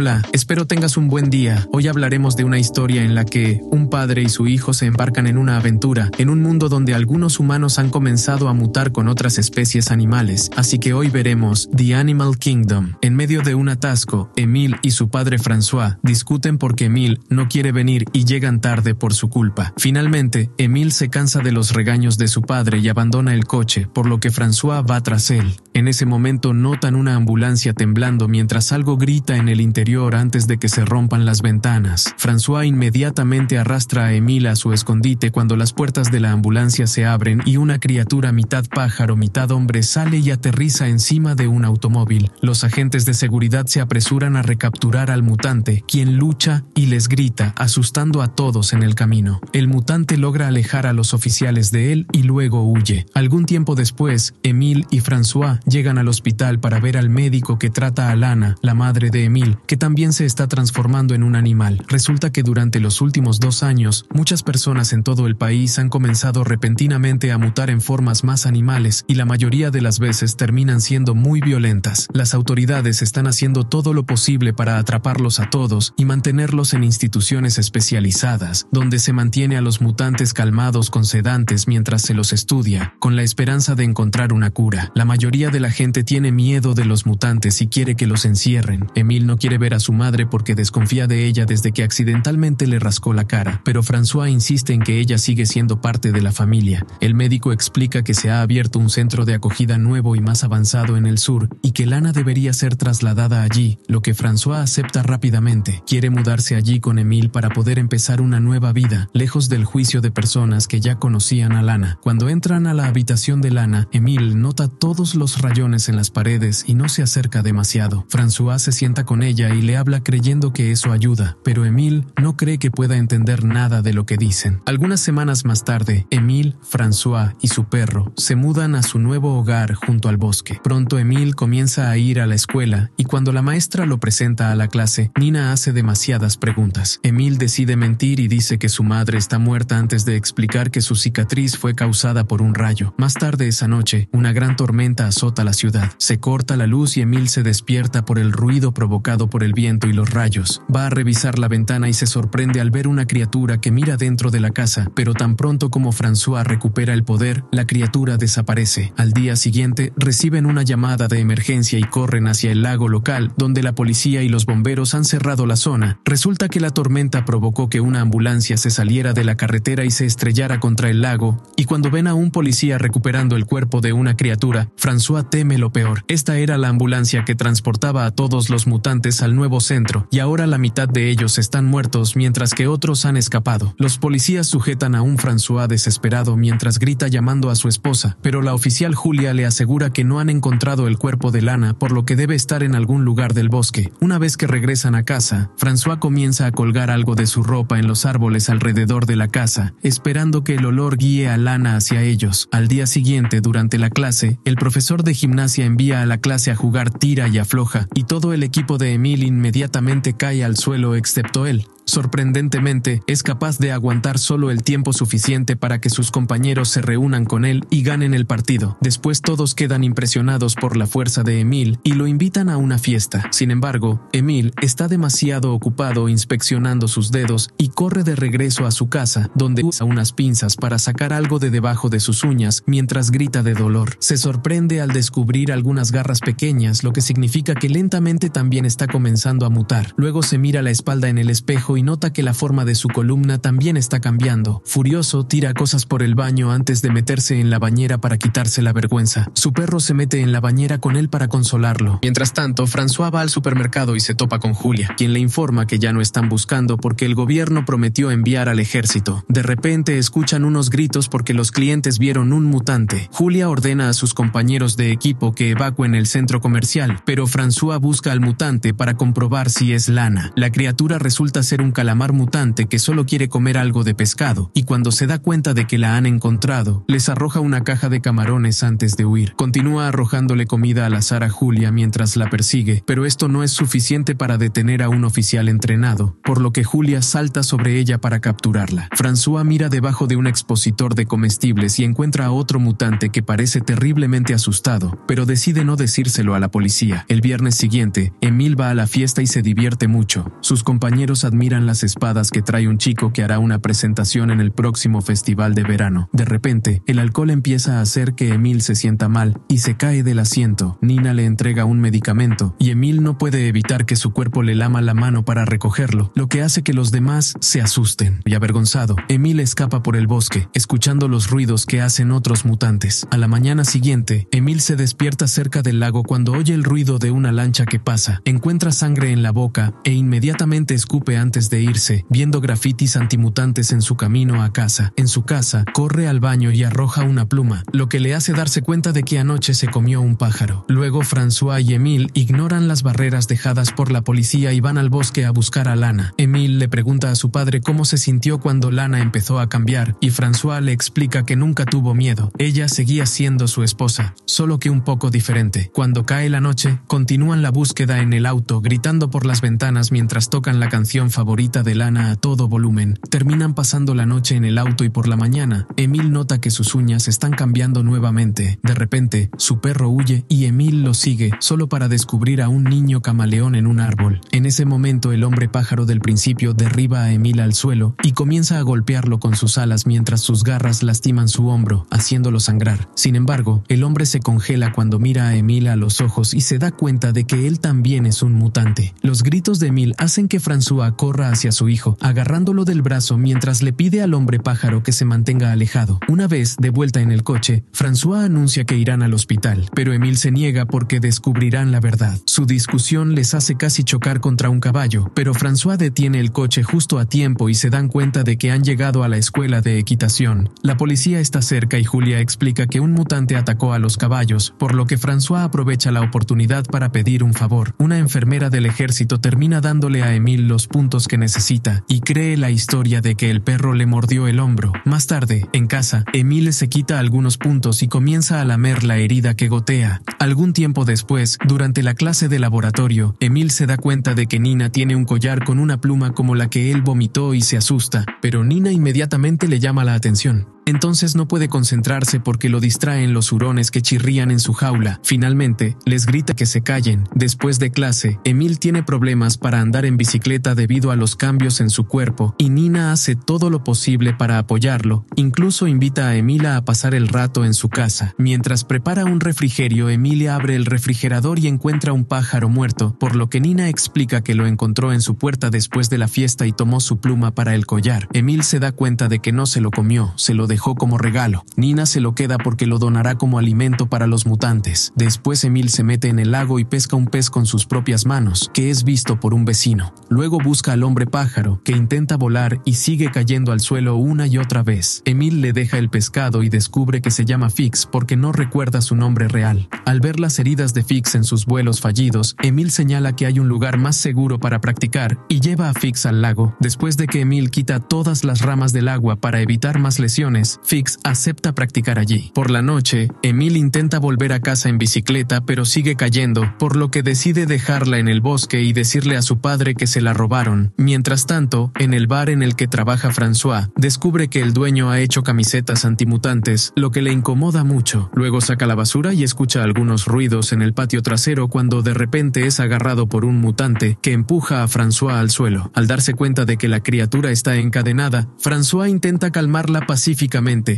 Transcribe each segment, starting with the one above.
Hola, espero tengas un buen día. Hoy hablaremos de una historia en la que un padre y su hijo se embarcan en una aventura, en un mundo donde algunos humanos han comenzado a mutar con otras especies animales. Así que hoy veremos The Animal Kingdom. En medio de un atasco, Emile y su padre François discuten porque Emile no quiere venir y llegan tarde por su culpa. Finalmente, Emile se cansa de los regaños de su padre y abandona el coche, por lo que François va tras él. En ese momento notan una ambulancia temblando mientras algo grita en el interior antes de que se rompan las ventanas. François inmediatamente arrastra a Emile a su escondite cuando las puertas de la ambulancia se abren y una criatura mitad pájaro, mitad hombre sale y aterriza encima de un automóvil. Los agentes de seguridad se apresuran a recapturar al mutante, quien lucha y les grita, asustando a todos en el camino. El mutante logra alejar a los oficiales de él y luego huye. Algún tiempo después, Emile y François llegan al hospital para ver al médico que trata a Lana, la madre de Emile, que también se está transformando en un animal. Resulta que durante los últimos dos años, muchas personas en todo el país han comenzado repentinamente a mutar en formas más animales y la mayoría de las veces terminan siendo muy violentas. Las autoridades están haciendo todo lo posible para atraparlos a todos y mantenerlos en instituciones especializadas, donde se mantiene a los mutantes calmados con sedantes mientras se los estudia, con la esperanza de encontrar una cura. La mayoría de la gente tiene miedo de los mutantes y quiere que los encierren. Emil no quiere ver a su madre porque desconfía de ella desde que accidentalmente le rascó la cara, pero François insiste en que ella sigue siendo parte de la familia. El médico explica que se ha abierto un centro de acogida nuevo y más avanzado en el sur y que Lana debería ser trasladada allí, lo que François acepta rápidamente. Quiere mudarse allí con Emil para poder empezar una nueva vida, lejos del juicio de personas que ya conocían a Lana. Cuando entran a la habitación de Lana, Emil nota todos los rayones en las paredes y no se acerca demasiado. François se sienta con ella y le habla creyendo que eso ayuda, pero Emil no cree que pueda entender nada de lo que dicen. Algunas semanas más tarde, Emil, François y su perro se mudan a su nuevo hogar junto al bosque. Pronto Emil comienza a ir a la escuela y cuando la maestra lo presenta a la clase, Nina hace demasiadas preguntas. Emil decide mentir y dice que su madre está muerta antes de explicar que su cicatriz fue causada por un rayo. Más tarde esa noche, una gran tormenta azota la ciudad. Se corta la luz y Emil se despierta por el ruido provocado por el viento y los rayos. Va a revisar la ventana y se sorprende al ver una criatura que mira dentro de la casa, pero tan pronto como François recupera el poder, la criatura desaparece. Al día siguiente, reciben una llamada de emergencia y corren hacia el lago local, donde la policía y los bomberos han cerrado la zona. Resulta que la tormenta provocó que una ambulancia se saliera de la carretera y se estrellara contra el lago, y cuando ven a un policía recuperando el cuerpo de una criatura, François teme lo peor. Esta era la ambulancia que transportaba a todos los mutantes al nuevo centro, y ahora la mitad de ellos están muertos mientras que otros han escapado. Los policías sujetan a un François desesperado mientras grita llamando a su esposa, pero la oficial Julia le asegura que no han encontrado el cuerpo de Lana, por lo que debe estar en algún lugar del bosque. Una vez que regresan a casa, François comienza a colgar algo de su ropa en los árboles alrededor de la casa, esperando que el olor guíe a Lana hacia ellos. Al día siguiente, durante la clase, el profesor de gimnasia envía a la clase a jugar tira y afloja, y todo el equipo de Emil inmediatamente cae al suelo excepto él. Sorprendentemente, es capaz de aguantar solo el tiempo suficiente para que sus compañeros se reúnan con él y ganen el partido. Después todos quedan impresionados por la fuerza de Emil y lo invitan a una fiesta. Sin embargo, Emil está demasiado ocupado inspeccionando sus dedos y corre de regreso a su casa, donde usa unas pinzas para sacar algo de debajo de sus uñas mientras grita de dolor. Se sorprende al descubrir algunas garras pequeñas, lo que significa que lentamente también está comenzando a mutar. Luego se mira la espalda en el espejo y nota que la forma de su columna también está cambiando. Furioso, tira cosas por el baño antes de meterse en la bañera para quitarse la vergüenza. Su perro se mete en la bañera con él para consolarlo. Mientras tanto, François va al supermercado y se topa con Julia, quien le informa que ya no están buscando porque el gobierno prometió enviar al ejército. De repente escuchan unos gritos porque los clientes vieron un mutante. Julia ordena a sus compañeros de equipo que evacuen el centro comercial, pero François busca al mutante para comprobar si es Lana. La criatura resulta ser un un calamar mutante que solo quiere comer algo de pescado, y cuando se da cuenta de que la han encontrado, les arroja una caja de camarones antes de huir. Continúa arrojándole comida al azar a Julia mientras la persigue, pero esto no es suficiente para detener a un oficial entrenado, por lo que Julia salta sobre ella para capturarla. François mira debajo de un expositor de comestibles y encuentra a otro mutante que parece terriblemente asustado, pero decide no decírselo a la policía. El viernes siguiente, Emil va a la fiesta y se divierte mucho. Sus compañeros admiran las espadas que trae un chico que hará una presentación en el próximo festival de verano. De repente, el alcohol empieza a hacer que Emil se sienta mal y se cae del asiento. Nina le entrega un medicamento y Emil no puede evitar que su cuerpo le lama la mano para recogerlo, lo que hace que los demás se asusten. Y avergonzado, Emil escapa por el bosque, escuchando los ruidos que hacen otros mutantes. A la mañana siguiente, Emil se despierta cerca del lago cuando oye el ruido de una lancha que pasa, encuentra sangre en la boca e inmediatamente escupe antes de irse, viendo grafitis antimutantes en su camino a casa. En su casa, corre al baño y arroja una pluma, lo que le hace darse cuenta de que anoche se comió un pájaro. Luego François y Emil ignoran las barreras dejadas por la policía y van al bosque a buscar a Lana. Emil le pregunta a su padre cómo se sintió cuando Lana empezó a cambiar y François le explica que nunca tuvo miedo. Ella seguía siendo su esposa, solo que un poco diferente. Cuando cae la noche, continúan la búsqueda en el auto, gritando por las ventanas mientras tocan la canción favorita de Lana a todo volumen. Terminan pasando la noche en el auto y por la mañana, Emil nota que sus uñas están cambiando nuevamente. De repente, su perro huye y Emil lo sigue, solo para descubrir a un niño camaleón en un árbol. En ese momento, el hombre pájaro del principio derriba a Emil al suelo y comienza a golpearlo con sus alas mientras sus garras lastiman su hombro, haciéndolo sangrar. Sin embargo, el hombre se congela cuando mira a Emil a los ojos y se da cuenta de que él también es un mutante. Los gritos de Emil hacen que François corra hacia su hijo, agarrándolo del brazo mientras le pide al hombre pájaro que se mantenga alejado. Una vez de vuelta en el coche, François anuncia que irán al hospital, pero Emil se niega porque descubrirán la verdad. Su discusión les hace casi chocar contra un caballo, pero François detiene el coche justo a tiempo y se dan cuenta de que han llegado a la escuela de equitación. La policía está cerca y Julia explica que un mutante atacó a los caballos, por lo que François aprovecha la oportunidad para pedir un favor. Una enfermera del ejército termina dándole a Emil los puntos que necesita y cree la historia de que el perro le mordió el hombro. Más tarde, en casa, Emil se quita algunos puntos y comienza a lamer la herida que gotea. Algún tiempo después, durante la clase de laboratorio, Emil se da cuenta de que Nina tiene un collar con una pluma como la que él vomitó y se asusta, pero Nina inmediatamente le llama la atención. Entonces no puede concentrarse porque lo distraen los hurones que chirrían en su jaula. Finalmente, les grita que se callen. Después de clase, Emil tiene problemas para andar en bicicleta debido a los cambios en su cuerpo y Nina hace todo lo posible para apoyarlo. Incluso invita a Emila a pasar el rato en su casa. Mientras prepara un refrigerio, Emilia abre el refrigerador y encuentra un pájaro muerto, por lo que Nina explica que lo encontró en su puerta después de la fiesta y tomó su pluma para el collar. Emil se da cuenta de que no se lo comió, se lo dejó como regalo. Nina se lo queda porque lo donará como alimento para los mutantes. Después Emil se mete en el lago y pesca un pez con sus propias manos, que es visto por un vecino. Luego busca al hombre pájaro, que intenta volar y sigue cayendo al suelo una y otra vez. Emil le deja el pescado y descubre que se llama Fix porque no recuerda su nombre real. Al ver las heridas de Fix en sus vuelos fallidos, Emil señala que hay un lugar más seguro para practicar y lleva a Fix al lago. Después de que Emil quita todas las ramas del agua para evitar más lesiones, Fix acepta practicar allí. Por la noche, Emil intenta volver a casa en bicicleta pero sigue cayendo, por lo que decide dejarla en el bosque y decirle a su padre que se la robaron. Mientras tanto, en el bar en el que trabaja François, descubre que el dueño ha hecho camisetas antimutantes, lo que le incomoda mucho. Luego saca la basura y escucha algunos ruidos en el patio trasero cuando de repente es agarrado por un mutante que empuja a François al suelo. Al darse cuenta de que la criatura está encadenada, François intenta calmarla pacíficamente,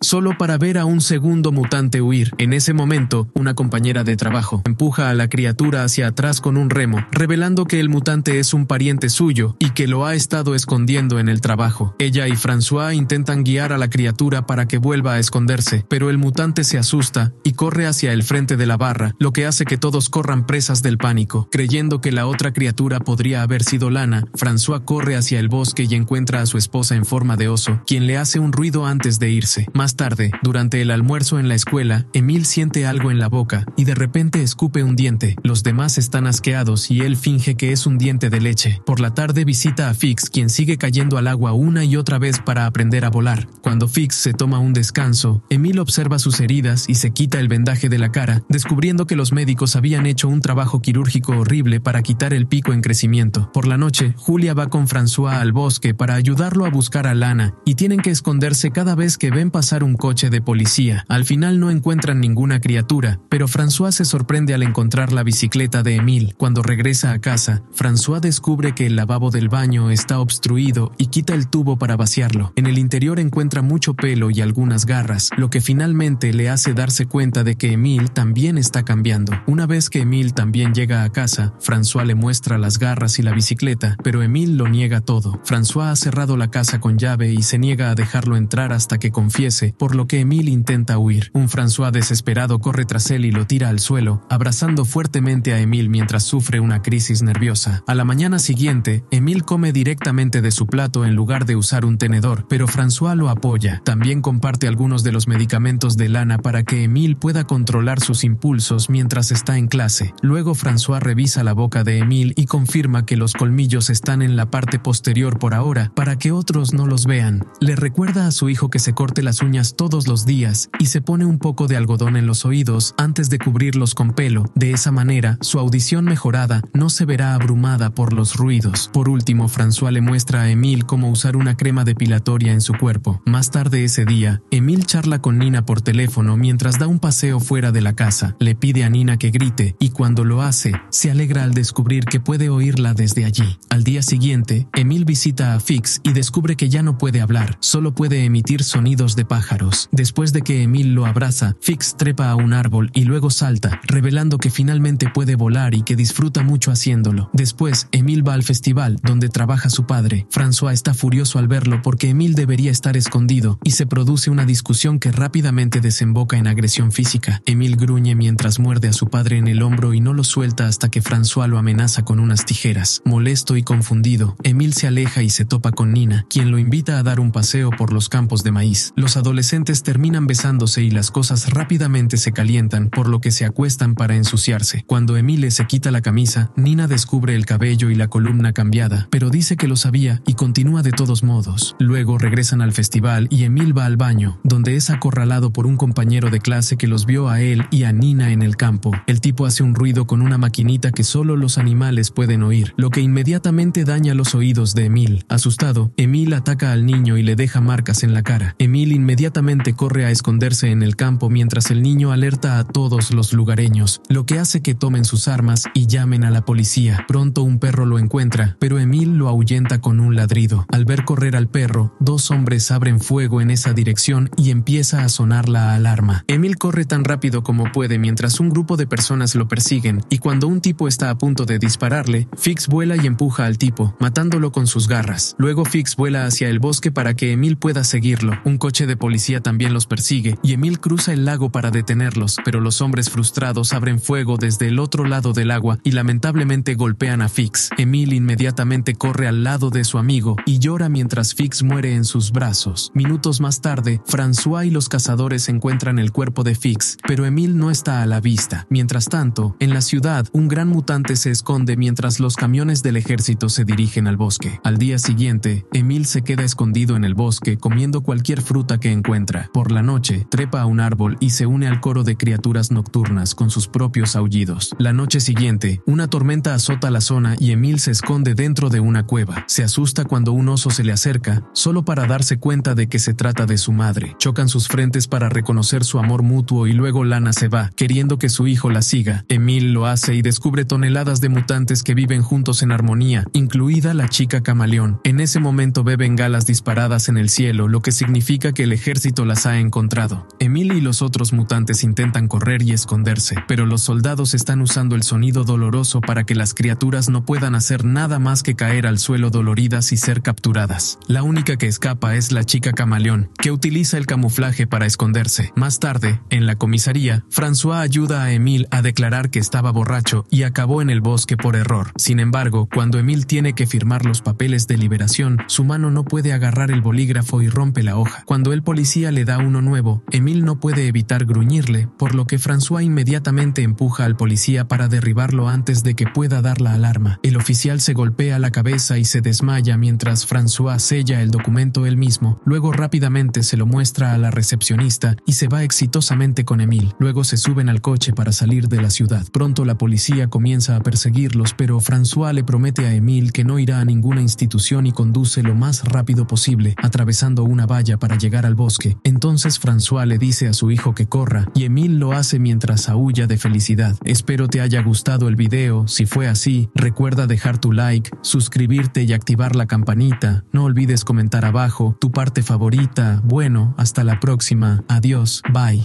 solo para ver a un segundo mutante huir. En ese momento, una compañera de trabajo empuja a la criatura hacia atrás con un remo, revelando que el mutante es un pariente suyo y que lo ha estado escondiendo en el trabajo. Ella y François intentan guiar a la criatura para que vuelva a esconderse, pero el mutante se asusta y corre hacia el frente de la barra, lo que hace que todos corran presas del pánico. Creyendo que la otra criatura podría haber sido Lana, François corre hacia el bosque y encuentra a su esposa en forma de oso, quien le hace un ruido antes de irse. Más tarde, durante el almuerzo en la escuela, Emil siente algo en la boca y de repente escupe un diente. Los demás están asqueados y él finge que es un diente de leche. Por la tarde visita a Fix, quien sigue cayendo al agua una y otra vez para aprender a volar. Cuando Fix se toma un descanso, Emil observa sus heridas y se quita el vendaje de la cara, descubriendo que los médicos habían hecho un trabajo quirúrgico horrible para quitar el pico en crecimiento. Por la noche, Julia va con François al bosque para ayudarlo a buscar a Lana y tienen que esconderse cada vez que ven pasar un coche de policía. Al final no encuentran ninguna criatura, pero François se sorprende al encontrar la bicicleta de Emil. Cuando regresa a casa, François descubre que el lavabo del baño está obstruido y quita el tubo para vaciarlo. En el interior encuentra mucho pelo y algunas garras, lo que finalmente le hace darse cuenta de que Emil también está cambiando. Una vez que Emil también llega a casa, François le muestra las garras y la bicicleta, pero Emil lo niega todo. François ha cerrado la casa con llave y se niega a dejarlo entrar hasta que confiese, por lo que Emil intenta huir. Un François desesperado corre tras él y lo tira al suelo, abrazando fuertemente a Emil mientras sufre una crisis nerviosa. A la mañana siguiente, Emil come directamente de su plato en lugar de usar un tenedor, pero François lo apoya. También comparte algunos de los medicamentos de Lana para que Emil pueda controlar sus impulsos mientras está en clase. Luego François revisa la boca de Emil y confirma que los colmillos están en la parte posterior por ahora para que otros no los vean. Le recuerda a su hijo que se corte las uñas todos los días y se pone un poco de algodón en los oídos antes de cubrirlos con pelo. De esa manera, su audición mejorada no se verá abrumada por los ruidos. Por último, François le muestra a Emil cómo usar una crema depilatoria en su cuerpo. Más tarde ese día, Emil charla con Nina por teléfono mientras da un paseo fuera de la casa. Le pide a Nina que grite y cuando lo hace, se alegra al descubrir que puede oírla desde allí. Al día siguiente, Emil visita a Fix y descubre que ya no puede hablar, solo puede emitir sonidos de pájaros. Después de que Emil lo abraza, Fix trepa a un árbol y luego salta, revelando que finalmente puede volar y que disfruta mucho haciéndolo. Después, Emil va al festival, donde trabaja su padre. François está furioso al verlo porque Emil debería estar escondido y se produce una discusión que rápidamente desemboca en agresión física. Emil gruñe mientras muerde a su padre en el hombro y no lo suelta hasta que François lo amenaza con unas tijeras. Molesto y confundido, Emil se aleja y se topa con Nina, quien lo invita a dar un paseo por los campos de maíz. Los adolescentes terminan besándose y las cosas rápidamente se calientan, por lo que se acuestan para ensuciarse. Cuando Emile se quita la camisa, Nina descubre el cabello y la columna cambiada, pero dice que lo sabía y continúa de todos modos. Luego regresan al festival y Emil va al baño, donde es acorralado por un compañero de clase que los vio a él y a Nina en el campo. El tipo hace un ruido con una maquinita que solo los animales pueden oír, lo que inmediatamente daña los oídos de Emil. Asustado, Emil ataca al niño y le deja marcas en la cara. Inmediatamente corre a esconderse en el campo mientras el niño alerta a todos los lugareños, lo que hace que tomen sus armas y llamen a la policía. Pronto un perro lo encuentra, pero Emil lo ahuyenta con un ladrido. Al ver correr al perro, dos hombres abren fuego en esa dirección y empieza a sonar la alarma. Emil corre tan rápido como puede mientras un grupo de personas lo persiguen, y cuando un tipo está a punto de dispararle, Fix vuela y empuja al tipo, matándolo con sus garras. Luego Fix vuela hacia el bosque para que Emil pueda seguirlo. Un coche de policía también los persigue, y Emil cruza el lago para detenerlos, pero los hombres frustrados abren fuego desde el otro lado del agua y lamentablemente golpean a Fix. Emil inmediatamente corre al lado de su amigo y llora mientras Fix muere en sus brazos. Minutos más tarde, François y los cazadores encuentran el cuerpo de Fix, pero Emil no está a la vista. Mientras tanto, en la ciudad, un gran mutante se esconde mientras los camiones del ejército se dirigen al bosque. Al día siguiente, Emil se queda escondido en el bosque comiendo cualquier fruta que encuentra. Por la noche, trepa a un árbol y se une al coro de criaturas nocturnas con sus propios aullidos. La noche siguiente, una tormenta azota la zona y Emil se esconde dentro de una cueva. Se asusta cuando un oso se le acerca, solo para darse cuenta de que se trata de su madre. Chocan sus frentes para reconocer su amor mutuo y luego Lana se va, queriendo que su hijo la siga. Emil lo hace y descubre toneladas de mutantes que viven juntos en armonía, incluida la chica camaleón. En ese momento ve bengalas disparadas en el cielo, lo que significa que el ejército las ha encontrado. Emil y los otros mutantes intentan correr y esconderse, pero los soldados están usando el sonido doloroso para que las criaturas no puedan hacer nada más que caer al suelo doloridas y ser capturadas. La única que escapa es la chica camaleón, que utiliza el camuflaje para esconderse. Más tarde, en la comisaría, François ayuda a Emil a declarar que estaba borracho y acabó en el bosque por error. Sin embargo, cuando Emil tiene que firmar los papeles de liberación, su mano no puede agarrar el bolígrafo y rompe la hoja. Cuando el policía le da uno nuevo, Emil no puede evitar gruñirle, por lo que François inmediatamente empuja al policía para derribarlo antes de que pueda dar la alarma. El oficial se golpea la cabeza y se desmaya mientras François sella el documento él mismo, luego rápidamente se lo muestra a la recepcionista y se va exitosamente con Emil. Luego se suben al coche para salir de la ciudad. Pronto la policía comienza a perseguirlos, pero François le promete a Emil que no irá a ninguna institución y conduce lo más rápido posible, atravesando una valla para llegar al bosque. Entonces François le dice a su hijo que corra, y Emil lo hace mientras aúlla de felicidad. Espero te haya gustado el video, si fue así, recuerda dejar tu like, suscribirte y activar la campanita. No olvides comentar abajo tu parte favorita. Bueno, hasta la próxima. Adiós, bye.